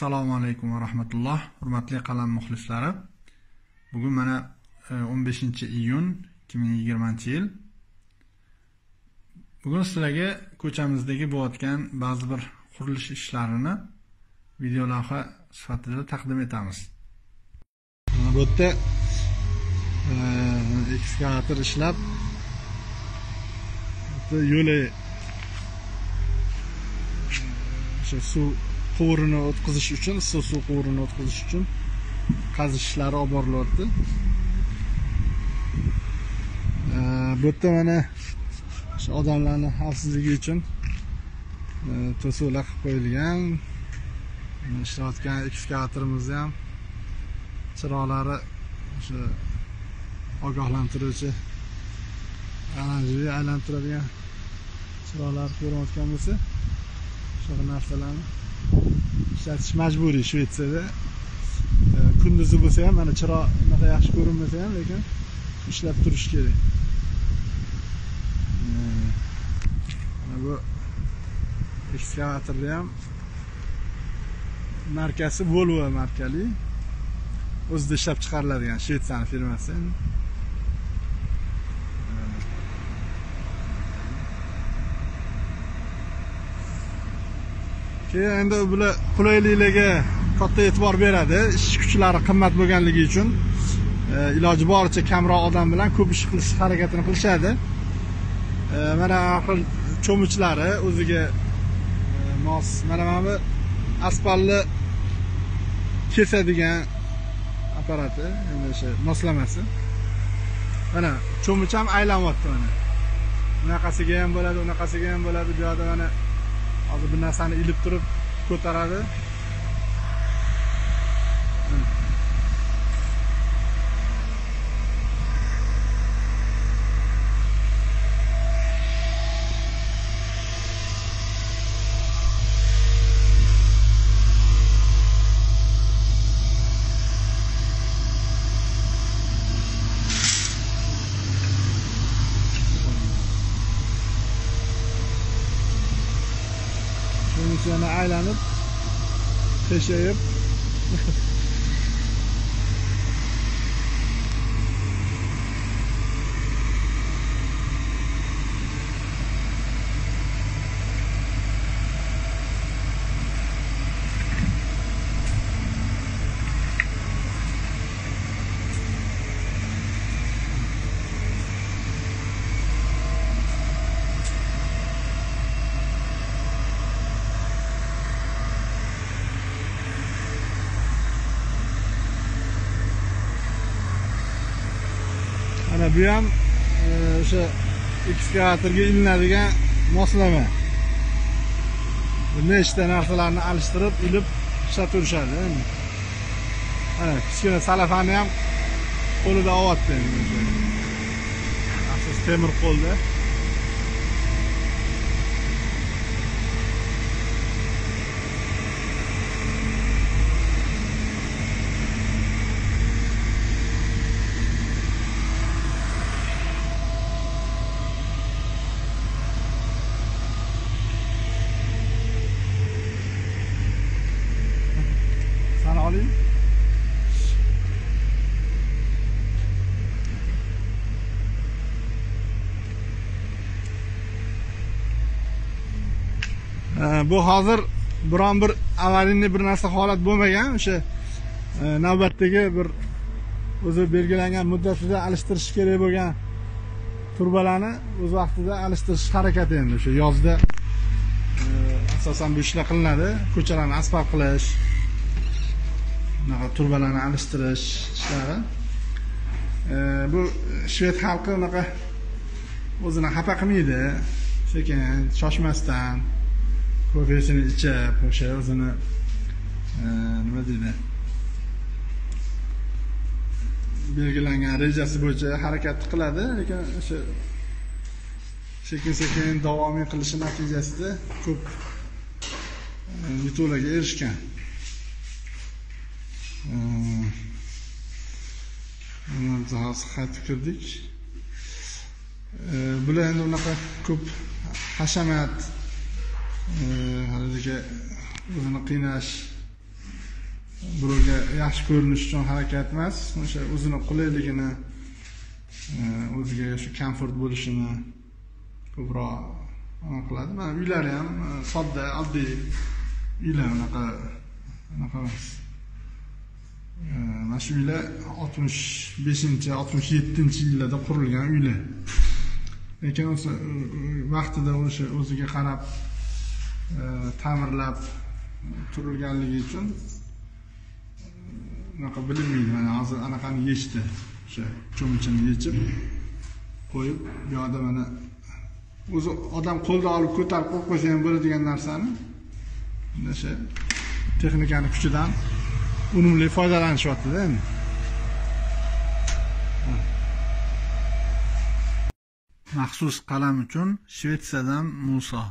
Assalomu alaykum va rahmatulloh. Hurmatli qalam muxlislari. Bugun mana e, 15-iyun 2020-yil. Bugun sizlarga ko'chamizdagi bo'layotgan ba'zi bir qurilish ishlarini videolavha sifatida taqdim etamiz. Mana bu yerda e, ekskavator ishlab yo'li e, o'sha suv quvurini o'tkazish uchun issiq suv quvurini o'tkazish uchun qazish ishlari olib borilyapti bu yerda mana o'sha odamlarni xavfsizligi uchun e, to'siqlar qilib qo'yilgan. Ishlayotgan ekskavatorimizni ham chiroqlari o'sha ogohlantiruvchi oranjiviy aylantiradigan chiroqlar ko'rinayotgan bo'lsa shunaqa narsalarni ishlatish majburiy shvetsiyada. E, kunduzi bo'lsa ham mana chiroq unaqa yaxshi ko'rinmasa ham lekin ishlab turish kerak. E, mana bu ekskavatorni ham markasi volvo markali. O'zida ishlab chiqariladigan shvetsiyani firmasi. Keyin endi bular qulayliklarga katta e'tibor beradi. Ish kuchlari qimmat bo'lganligi uchun e, iloji boricha kamroq odam bilan ko'p ish qilish harakatini qilishadi. E, mana xil cho'michlari o'ziga e, mos mana mana bu asfaltni kesadigan apparati endi o'sha moslamasi. Mana cho'mich ham aylanyapti mana. Bunaqasiga ham bo'ladi unaqasiga ham bo'ladi. Bu yoqda mana hozir bir narsani ilib turib ko'taradi. Yana aylanib teshayib bu ham e, o'sha ekskavatorga ilinadigan moslama. Nechta narsalarni alishtirib ilib ishlataverishadi mana kichkina salafani ham qo'lida olyapti asosi temir qo'lda. Olayım. bu hozir biron bir avariyniy bir narsa holat bo'lmagan o'sha e, navbatdagi bir o'zi belgilangan muddatida alishtirish kerak bo'lgan turbalarni o'z vaqtida alishtirish harakati endi o'sha yozda e, asosan bu ishlar qilinadi ko'chalarni asfalt qilish bunaqa turbalarni alishtirish ishlari. E, bu shved xalqi unaqa o'zini xafa qilmaydi sekin shoshmasdan kofesini ichib o'sha o'zini e, nima deydi belgilangan rejasi bo'yicha harakat qiladi lekin o'sha sekin sekin davomiy qilishi natijasida ko'p e, yutuqlarga erishgan. Qaytib kirdik bular endi unaqa ko'p hashamat haligi o'zini qiynash birovga yaxshi ko'rinish uchun harakat emas o'sha o'zini qulayligini o'ziga shu komfort bo'lishini ko'proq nima qiladi mana uylari ham sodda oddiy uylar unaqa unaqa emas mana shu uylar oltmish beshinchi oltmish yettinchi yillarda qurilgan uylar. Lekin o'sha vaqtida o'sha o'ziga qarab e, ta'mirlab turilganligi uchun e, unaqa bilinmaydi. Mana hozir anaqani yechdi. O'sha cho'michini yechib qo'yib bu yoqda mana o'zi odam qo'lda olib ko'tarib qo'yib qo'ysa ham bo'ladigan narsani mana o'sha texnikani kuchidan unumli foydalanishyaptida endi maxsus qalam uchun shvetsiyadan muso